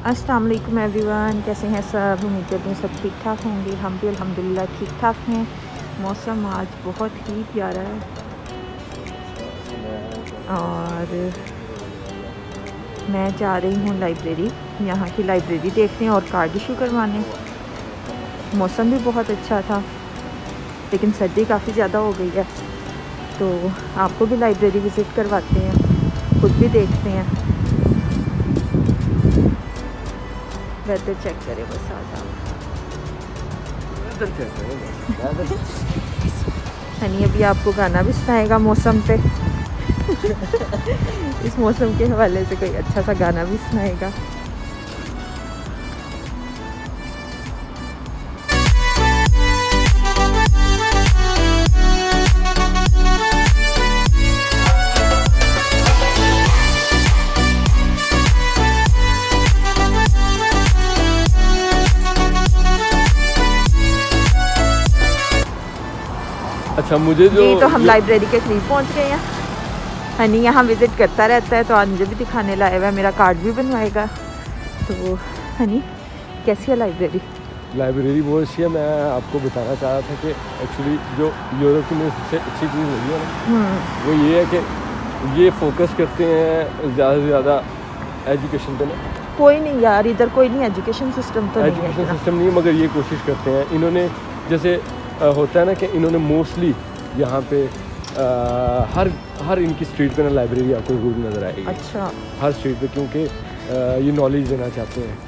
अस्सलाम वालेकुम एवरीवन। कैसे हैं सब? उम्मीद करती हूँ सब ठीक ठाक होंगे। हम भी अल्हम्दुलिल्लाह ठीक ठाक हैं। मौसम आज बहुत ही प्यारा है। और मैं जा रही हूँ लाइब्रेरी। यहाँ की लाइब्रेरी देखने और कार्ड इशू करवाने। मौसम भी बहुत अच्छा था, लेकिन सर्दी काफ़ी ज़्यादा हो गई है। तो आपको भी लाइब्रेरी विज़िट करवाते हैं, खुद भी देखते हैं। वेदर चेक करें बस आ जाओ हनी अभी आपको गाना भी सुनाएगा मौसम पे। इस मौसम के हवाले से कोई अच्छा सा गाना भी सुनाएगा। अच्छा मुझे जो जी तो हम लाइब्रेरी के करीब पहुँच गए हैं। हनी यहाँ विज़िट करता रहता है तो आज मुझे भी दिखाने लाया हुआ है मेरा कार्ड भी बनवाएगा। तो हनी कैसी है लाइब्रेरी लाइब्रेरी बहुत अच्छी है मैं आपको बताना चाह रहा था कि एक्चुअली जो यूरोप की मुझे सबसे अच्छी चीज़ लगी है ना हम्म। वो ये है कि ये फोकस करते हैं ज़्यादा से ज़्यादा एजुकेशन पे ना। कोई नहीं यार इधर कोई नहीं एजुकेशन सिस्टम तो एजुकेशन सिस्टम नहीं है, मगर ये कोशिश करते हैं। इन्होंने जैसे होता है ना कि इन्होंने मोस्टली यहाँ पे अ, हर हर इनकी स्ट्रीट पे ना लाइब्रेरी आपको ज़रूर नज़र आएगी। अच्छा। हर स्ट्रीट पे क्योंकि ये नॉलेज देना चाहते हैं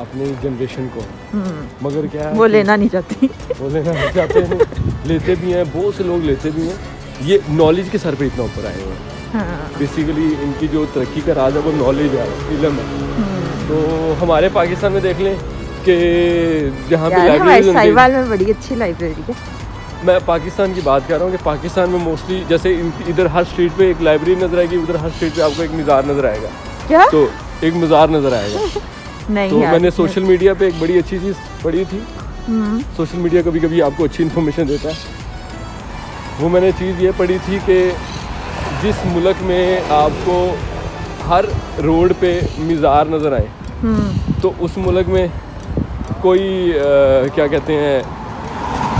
अपनी जनरेशन को। हम्म। मगर क्या है वो लेना नहीं चाहती। वो लेना नहीं चाहते हैं। लेते भी हैं बहुत से लोग लेते भी हैं। ये नॉलेज के सर पे इतना ऊपर आए हुए हैं। हाँ। बेसिकली इनकी जो तरक्की का राज है वो नॉलेज है इलम है। हम्म। तो हमारे पाकिस्तान में देख लें कि जहाँ पे लाइब्रेरी साहिवाल में बड़ी अच्छी लाइब्रेरी है। मैं पाकिस्तान की बात कर रहा हूँ कि पाकिस्तान में मोस्टली जैसे इधर हर स्ट्रीट पे एक लाइब्रेरी नज़र आएगी उधर हर स्ट्रीट पे आपको एक मज़ार नज़र आएगा। क्या? तो एक मज़ार नज़र आएगा। नहीं तो मैंने सोशल मीडिया पे एक बड़ी अच्छी चीज़ पढ़ी थी। सोशल मीडिया कभी कभी आपको अच्छी इन्फॉर्मेशन देता है। वो मैंने चीज़ ये पढ़ी थी कि जिस मुल्क में आपको हर रोड पे मज़ार नज़र आए हम्म। तो उस मुल्क में कोई अ, क्या कहते हैं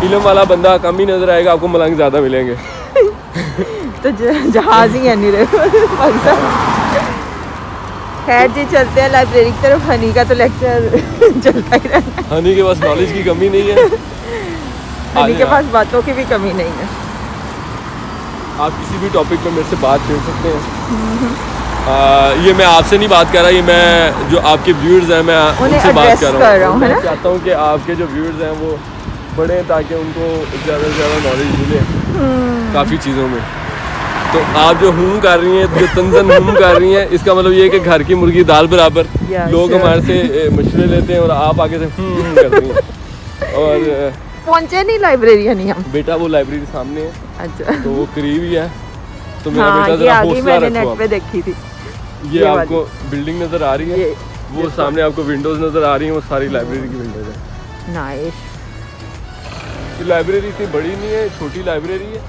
इलम वाला बंदा कम ही नज़र आएगा आपको मलंग ज़्यादा मिलेंगे। तो जहाज़ ही है नहीं रहे खैर जी चलते हैं लाइब्रेरी की तरफ़। हनी का तो लेक्चर चलता ही रहना है। हनी के पास नॉलेज की कमी नहीं है। हनी के पास बातों की भी कमी नहीं है। आप किसी भी टॉपिक पे मेरे से बात कर सकते हैं। आ, ये मैं आपसे नहीं बात कर रहा ये मैं जो आपके व्यूअर्स हैं मैं उनसे बात कर रहा हूँ। मैं चाहता हूँ कि आपके जो व्यूअर्स हैं वो बढ़े ताकि उनको ज़्यादा से ज़्यादा नॉलेज मिले हम्म। काफ़ी चीज़ों में। तो आप जो हूँ कर रही हैं जो तंजन हूँ कर रही हैं इसका मतलब ये है कि घर की मुर्गी दाल बराबर। Yeah, लोग sure. हमारे से ए, मशवरे लेते हैं और आप आगे से हूँ हूँ कर रही हैं। और पहुँचे नहीं लाइब्रेरी हनी हम। बेटा वो लाइब्रेरी सामने है। अच्छा। तो वो करीब ही है। तो मेरा हाँ बेटा ज़रा हौसला मैंने रखो नेट आप। पे देखी थी। ये ये आपको बिल्डिंग नज़र आ रही है? वो सामने आपको विंडोज़ नज़र आ रही हैं वो सारी लाइब्रेरी की विंडोज़ है। नाइस ये लाइब्रेरी इतनी बड़ी नहीं है छोटी लाइब्रेरी है।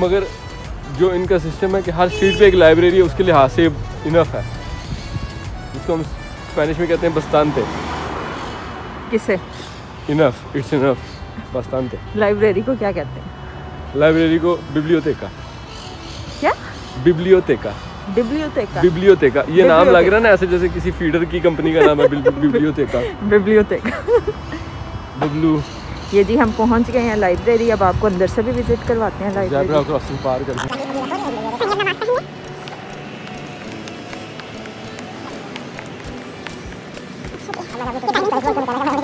मगर जो इनका सिस्टम है कि हर स्ट्रीट पे एक लाइब्रेरी है उसके लिहाज से इनफ है। जिसको हम स्पेनिश में कहते हैं बस्तानते किसे? इनफ इट्स इनफ बस्तानते लाइब्रेरी को क्या कहते हैं? लाइब्रेरी को बिब्लियोतेका क्या? बिब्लियोतेका बिब्लियोथेका बिब्लियोथेका ये नाम लग रहा है ना ऐसे जैसे किसी फीडर की कंपनी का नाम है बिब्लियोथेका बिब्लियोथेका बबलू ये जी हम पहुँच गए हैं लाइब्रेरी अब आपको अंदर से भी विज़िट करवाते हैं लाइब्रेरी क्रॉसिंग पार कर करके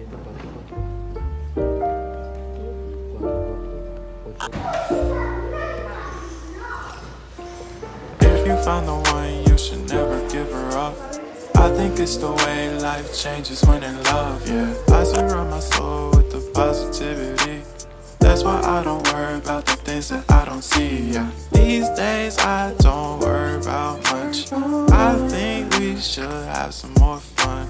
If you find the one, you should never give her up. I think it's the way life changes when in love, yeah. I surround my soul with the positivity. That's why I don't worry about the things that I don't see, yeah. These days I don't worry about much. I think we should have some more fun.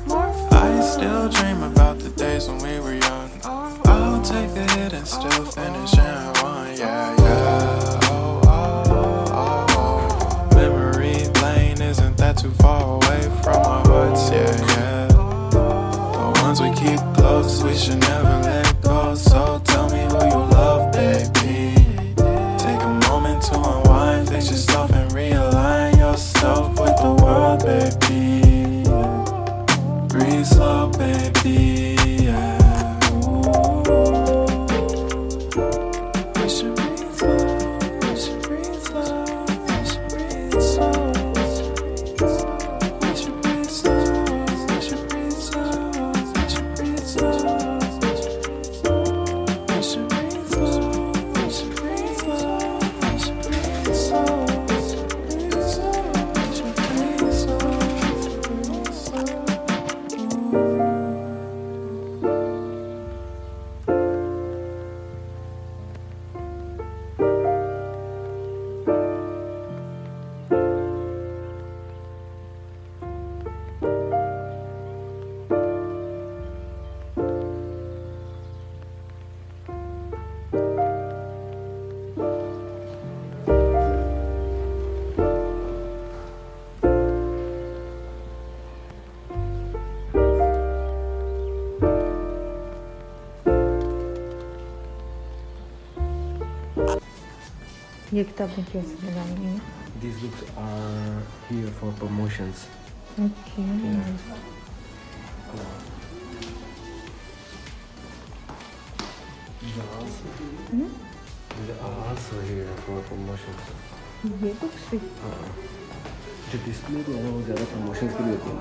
I still dream about the days when we were young. I'll take a hit and still finish in one, yeah, yeah. Oh, oh, oh, oh. Memory lane isn't that too far away from our hearts, yeah, yeah. The ones we keep close, we should never let ये किताबें कैसे बनाई हुई हैं These books are here for promotions. Okay These are also here for promotions. ये books भी जो display जो है ना वो ज़्यादा प्रमोशंस के लिए होती है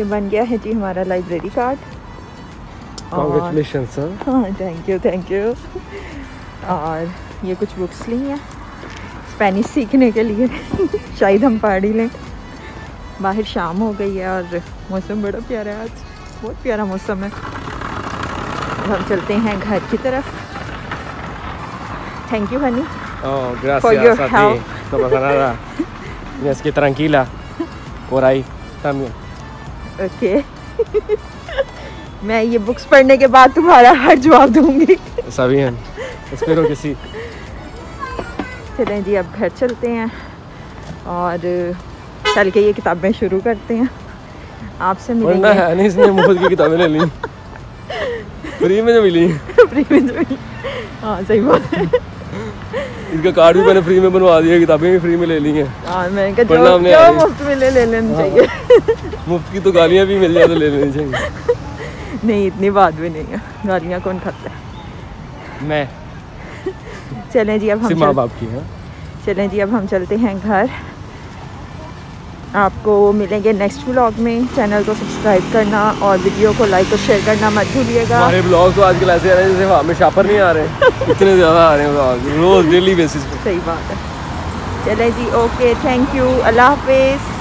ये बन गया है जी हमारा लाइब्रेरी कार्ड Congratulations, sir. हाँ थैंक यू थैंक यू और ये कुछ बुक्स ली हैं स्पेनिश सीखने के लिए शायद हम पढ़ ही लें बाहर शाम हो गई है और मौसम बड़ा प्यारा है आज बहुत प्यारा मौसम है हम चलते हैं घर की तरफ़ thank you honey Oh, gracias your a ti. No pasa nada. Tienes que tranquila. Por ahí también. Okay मैं ये बुक्स पढ़ने के बाद तुम्हारा हर जवाब दूँगी bien. Espero que sí. चलें जी अब घर चलते हैं और चल के ये किताबें शुरू करते हैं आपसे मिलेंगे है नहीं इसने मुफ़्त की किताबें ले ली फ्री में जो मिली फ्री में जो मिली। हाँ सही बात है इसका कार्ड भी मैंने फ्री में बनवा दिया किताबें भी फ्री में ले ली हैं। हाँ मैंने पढ़ना जो हमने मुफ़्त में ले लेनी चाहिए। मुफ़्त की तो गालियाँ भी मिल जाए तो ले लेनी चाहिए। नहीं इतनी बात भी नहीं है। गालियाँ कौन खाता है? मैं। चलें जी अब हम माँ बाप की हाँ। चलें जी अब हम चलते हैं घर। आपको मिलेंगे नेक्स्ट व्लॉग में। चैनल को सब्सक्राइब करना और वीडियो को लाइक और शेयर करना मत भूलिएगा। हमारे ब्लॉग तो आजकल ऐसे आ रहे हैं जैसे हमें शापर नहीं आ रहे। इतने ज़्यादा आ रहे हैं ब्लॉग रोज़ डेली बेसिस पे। सही बात है। चले जी ओके थैंक यू अल्लाह हाफिज़।